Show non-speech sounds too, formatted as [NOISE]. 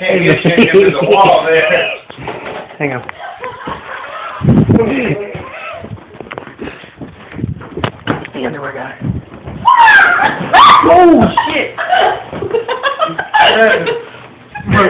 Can't get you into the wall there. Hang on. The underwear guy. Oh, shit! [LAUGHS]